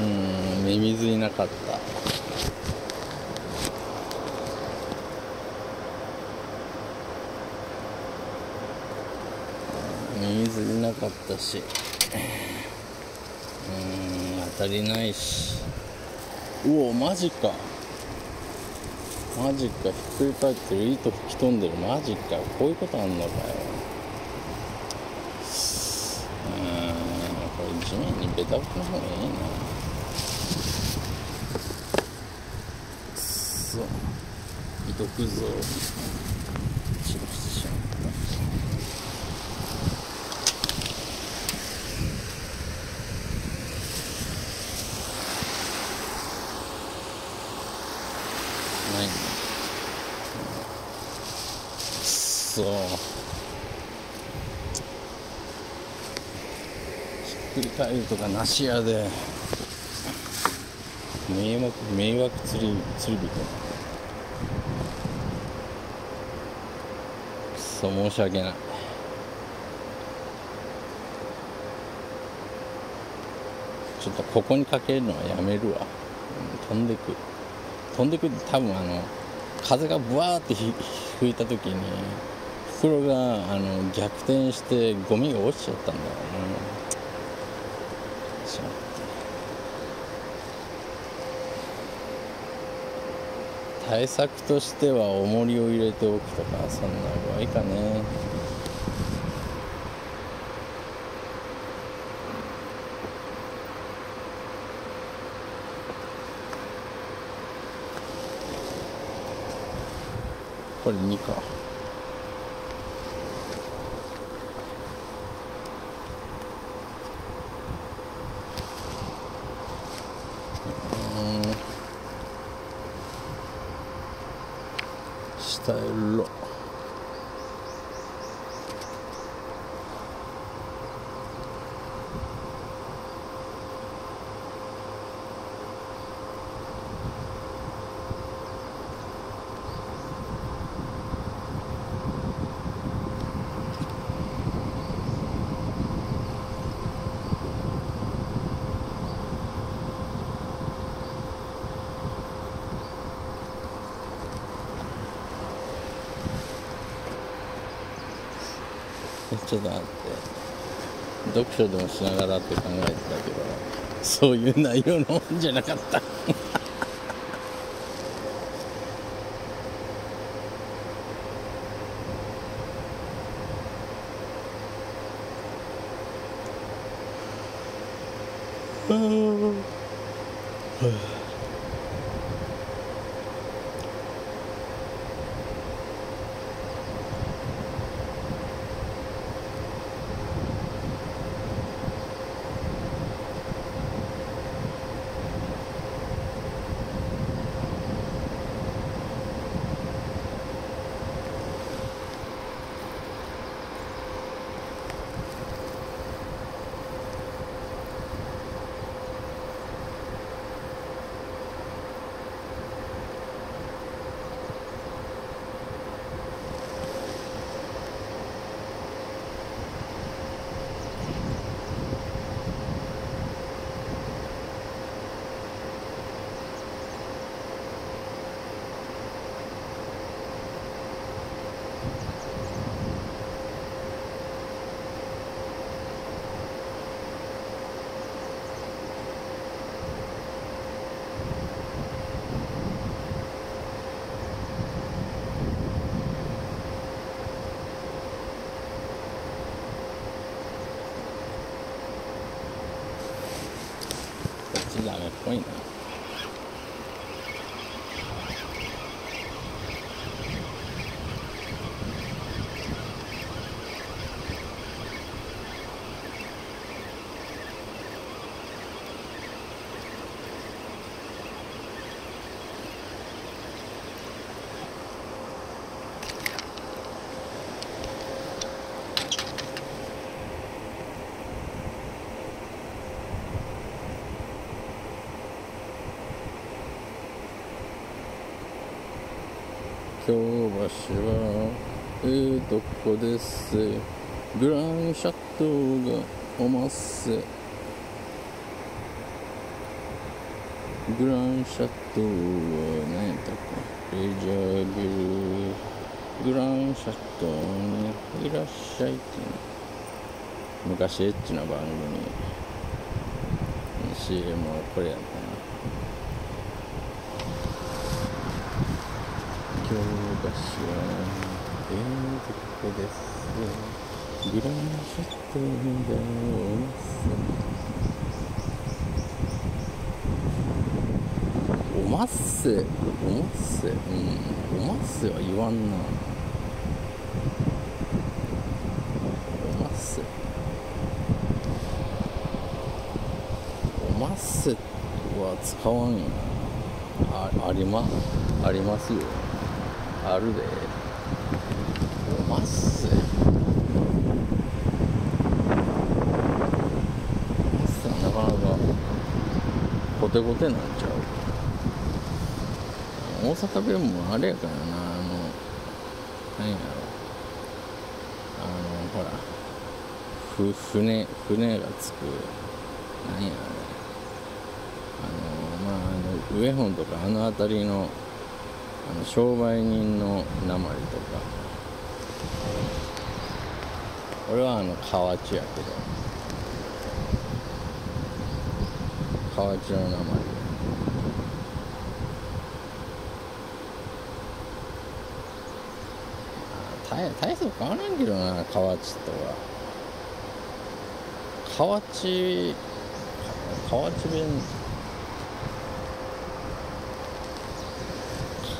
うんミミズいなかった。ミミズいなかったし。うん当たりないし。うおマジか。マジか。ひっくり返ってる糸吹き飛んでる。マジか。こういうことあんのかよ。うんこれ地面にベタ吹きの方がいいなくっそ糸くぞ散らしてしまったないんだ。くっそひっくり返るとかなしやで。迷惑迷惑釣り釣り人。と申し訳ない。ちょっとここにかけるのはやめるわ、うん飛んでく。飛んでくる多分あの風がブワーってひ吹いた時に袋があの逆転してゴミが落ちちゃったんだろうな。しまった対策としては重りを入れておくとかそんな具合かね。これ2かうん下へろちょっと待って。読書でもしながらって考えてたけどそういう内容のもんじゃなかった。京橋はえーどこです。グランシャットがおまっせグランシャトは何やったっけ？レジャービル。グランシャトにいらっしゃいって昔エッチな番組。CM はこれやったな。京橋はえーとここです。グランシャットーでおます。おまっせおまっせうんおまっせは言わんなおまっせおまっせは使わんよなあありまあります。よあるで。おまっせおまっせはなかなか。コテコテなんちゃう。大阪弁もあれやからな。あの何やろ。あのほら。ふ船船がつく。何やろあのまああの上本とかあの辺りの商売人の鉛とか。俺はあの河内やけど。河内の鉛大大層変わらんけどな河内とは。河内河内弁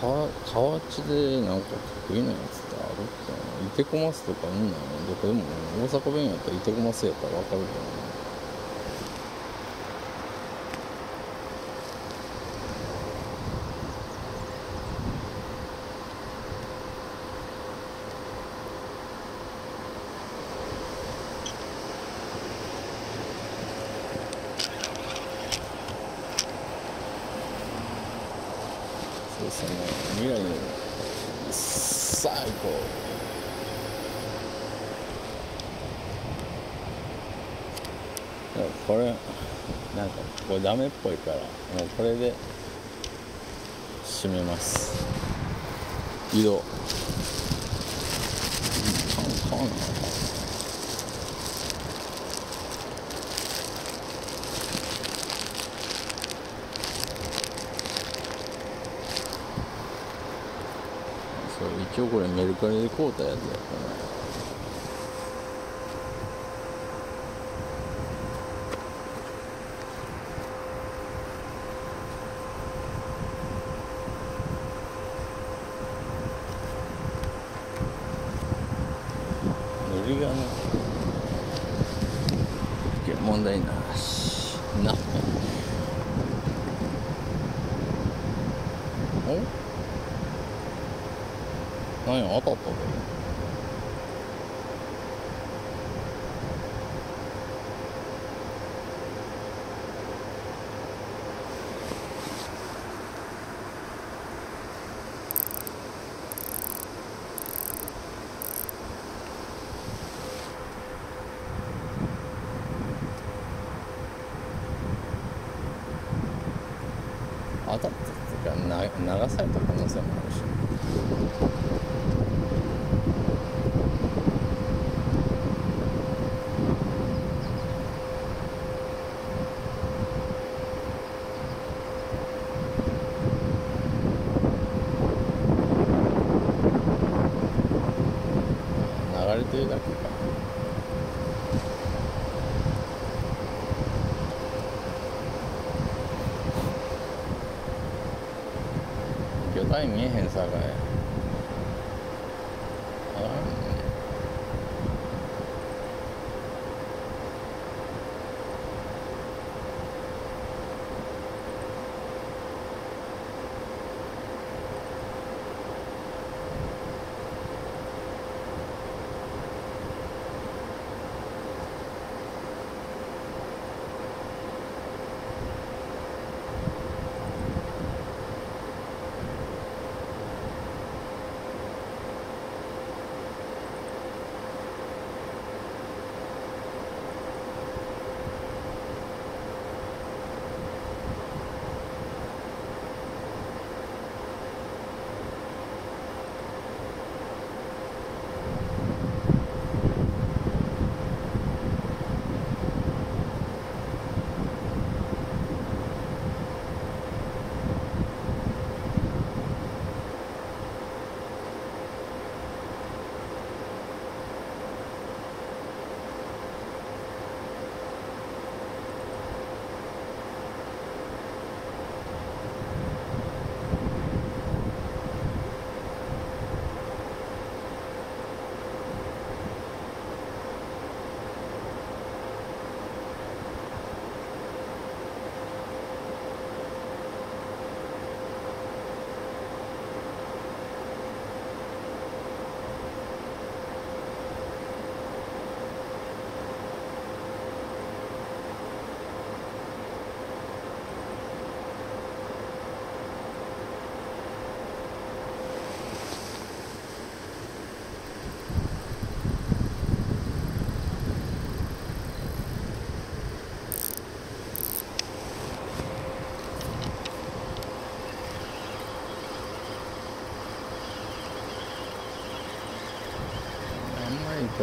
河内でなんか得意なやつってあるかな。いてこますとかうんなのどこでも大阪弁やったらいてこますやったら分かるけどなそう未来の最高。これなんかこれダメっぽいからもうこれで締めます。移動。これメルカリで買うたやつやからのりがねいや問題なしなお何や当たったで当たったっていうか流された可能性もあるし。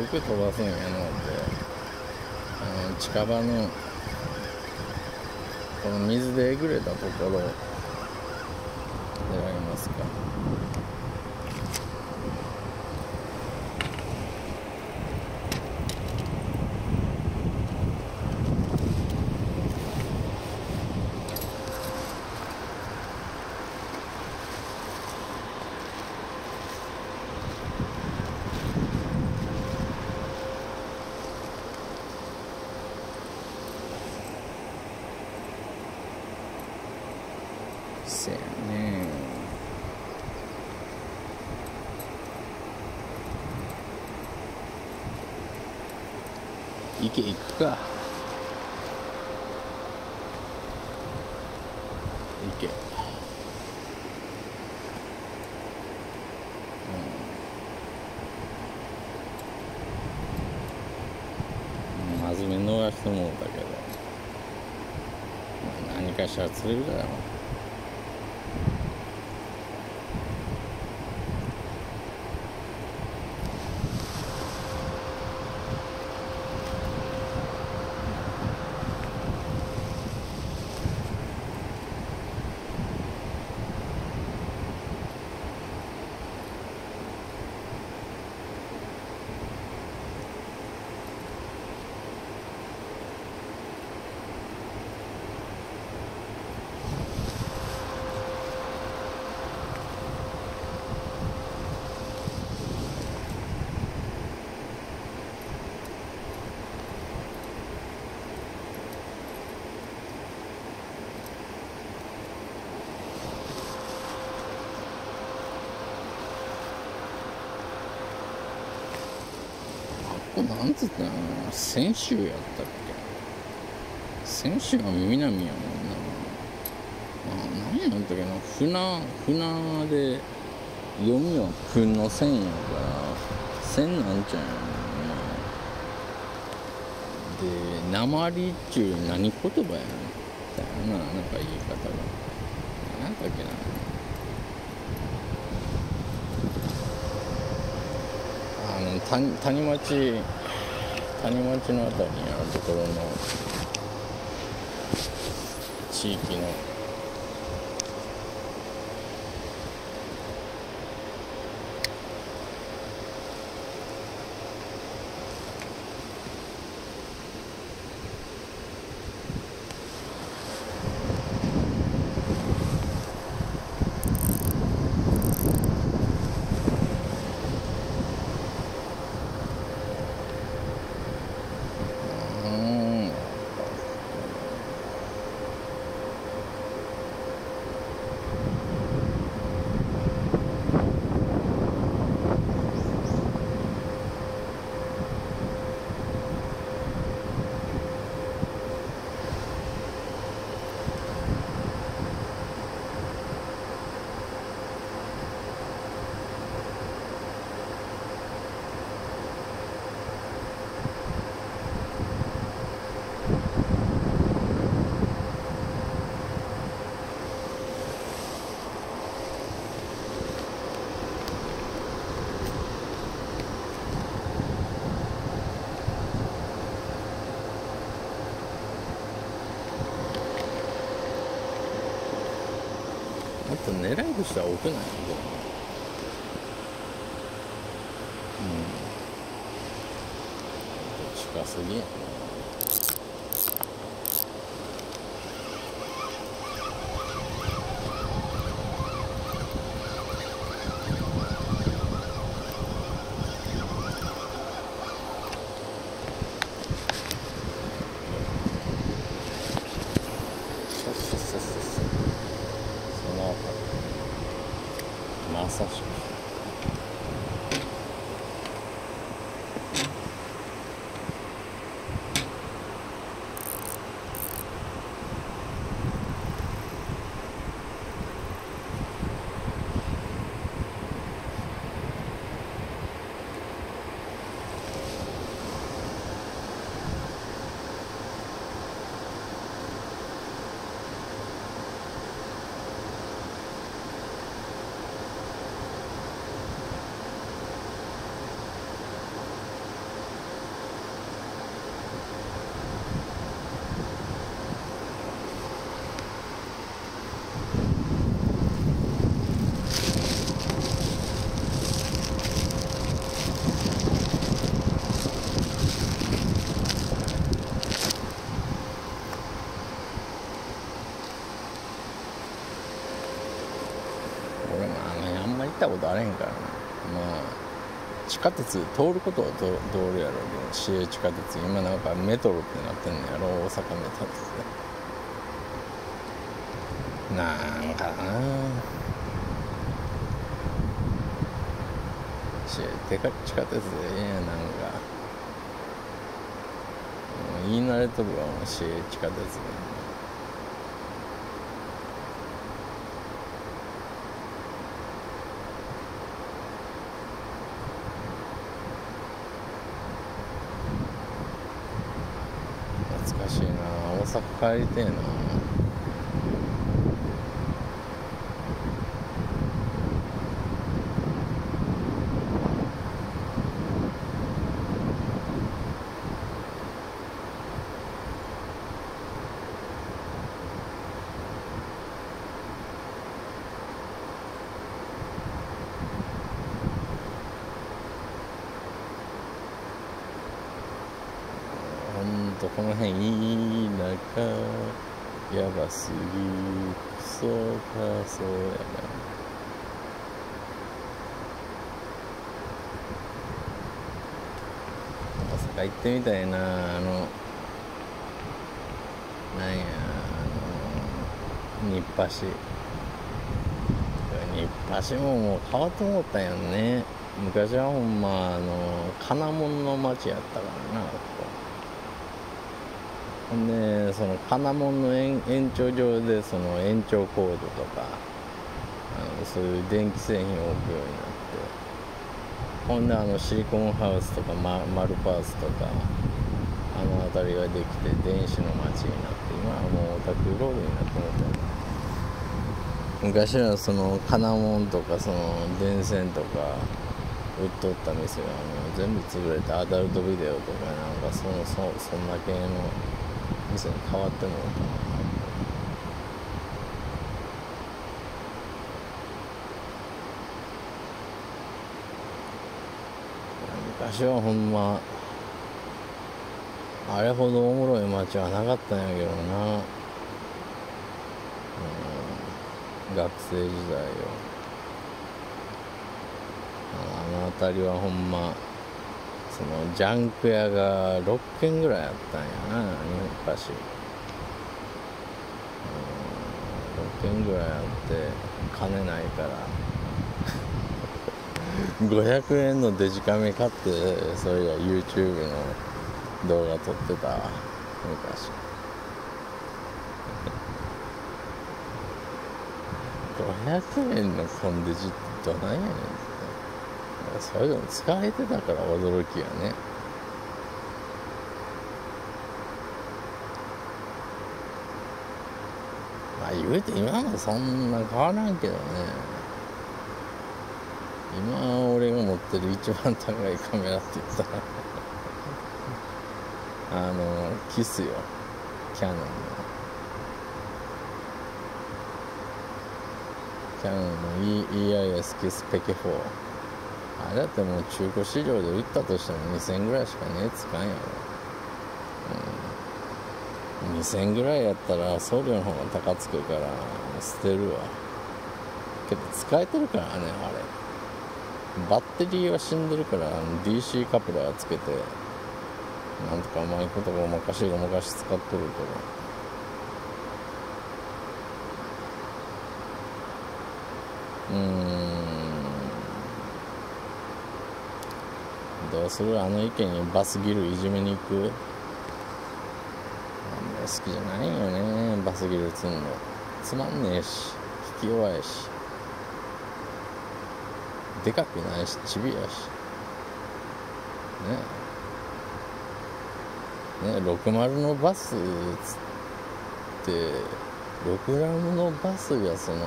遠く飛ばすんやのってあの近場のこの水でえぐれたところ狙いますかせやね。池行くか。池うん。真面目逃してもうたけど、まあ、何かしら釣れるからなこれなんつったの先週やったっけ？先週は南やもんなあ何やったっけな船船で読みは君の線やから線なんちゃうやんで鉛っちゅう何言葉やねんだよななんか言い方が何だっけな。あの谷谷町谷町のあたりにあるところの地域のと狙いとしては多くない？のうん。近すぎやな。俺もあの辺あんまり行ったことあれへんからなまあ地下鉄通ることは通るやろうけど市営地下鉄今なんかメトロってなってんのやろ大阪メトロって。なんかな市営地下鉄でええやなんか言い慣れとるわ市営地下鉄で。帰りてえなほんとこの辺いい中やばすぎ。クソかそうやな。大阪行ってみたいなあのなんやあの日橋。日橋ももう変わってもったんやんね。昔はほんまあの金物の町やったからなここ。ほんでその金門の延長上でその延長コードとかあのそういう電気製品を置くようになって。ほんであのシリコンハウスとかママルパースとかあの辺りができて電子の街になって今はもうオタクロードになってもった昔はその金門とかその電線とか売っとった店がもう全部潰れてアダルトビデオとかなんかそのそそんな系の店に変わってんのかな昔はほんまあれほどおもろい街はなかったんやけどな、うん、学生時代よあの辺りはほんまそのジャンク屋が6軒ぐらいあったんやな昔、うん、6軒ぐらいあって金ないから。500円のデジカメ買ってそれが YouTube の動画撮ってた昔。500円のコンデジってどないやねん。そういうの使えてたから驚きやね。まあ言うて今もそんな変わらんけどね。今俺が持ってる一番高いカメラって言ったら あのキスよ。キャノンの。キャノンの EIS キスペケ4あれだってもう中古市場で売ったとしても2000ぐらいしかねえつかんやろ、うん、2000ぐらいやったら送料の方が高つくから捨てるわ。けど使えてるからねあれ。バッテリーは死んでるから DC カプラーつけてなんとかうまいことごまかしごまかし使っとるけど。うん。どうするあの池にバスギルいじめに行く。あんまり好きじゃないよねバスギル積んの。つまんねえし引き弱いし。でかくないしちびやし。ね。ね60のバスって6ラムのバスがその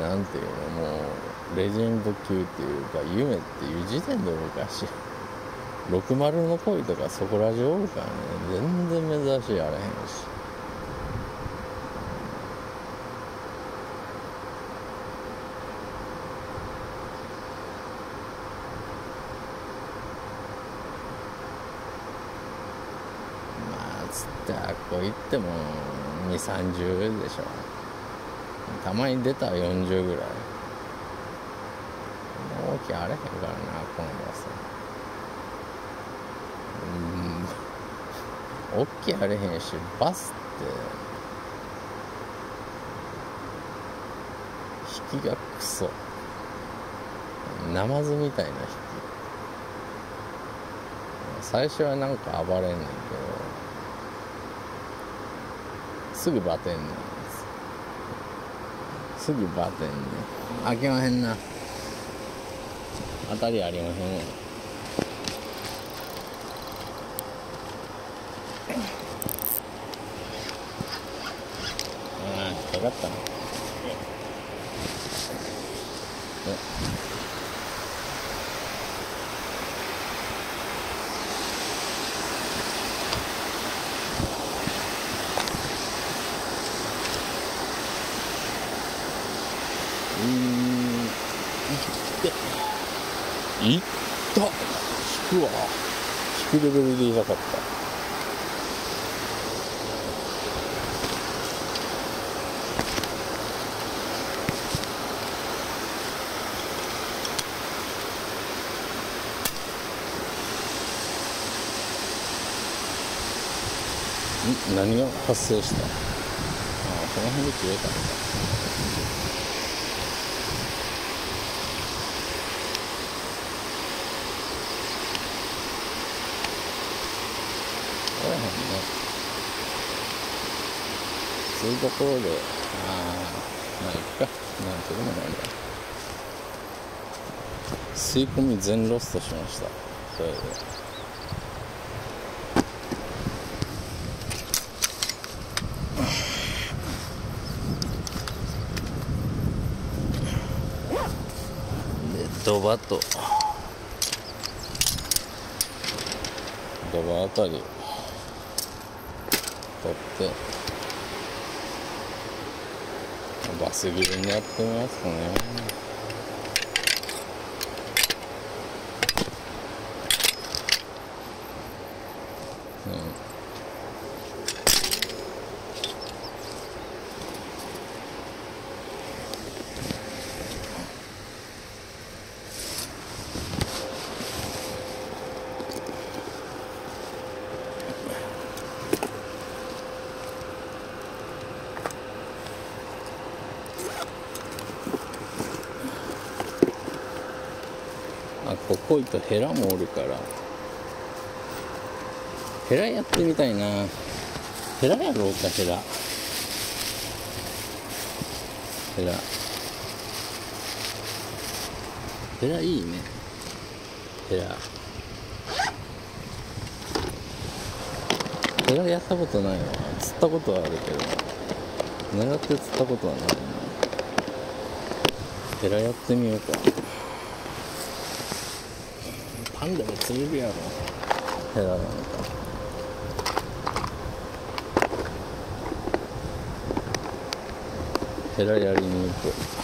なんていうのもうレジェンド級っていうか夢っていう時点でおかしい60の恋とかそこら中おるからね。全然珍しいあれへんし。まあつってあっこ行っても2 3 0でしょ。たまに出たら40ぐらい。大きいあれへんからなこのバスうん。大きいあれへんしバスって引きがクソ。ナマズみたいな引き。最初はなんか暴れんねんけどすぐバテんねん。すぐバテンね開けまへんな。当たりありまへんわああ引っかかったなうーんいっていった引くわ引くレベルで痛かった。ん？何が発生した？ああこの辺で切れたのかおらへんねそういうところでああまあいっか。なんとでもないんだ吸い込み全ロストしました。それで。でドバとドバあたり。取って。バス切りにやっこいとヘラもおるから。ヘラやってみたいな。ヘラやろうかヘラ。ヘラ。ヘラいいね。ヘラ。ヘラやったことないわ。釣ったことはあるけど。狙って釣ったことはないな。ヘラやってみようか。パンでも釣れるやろ。へらなんかヘラやりに行く。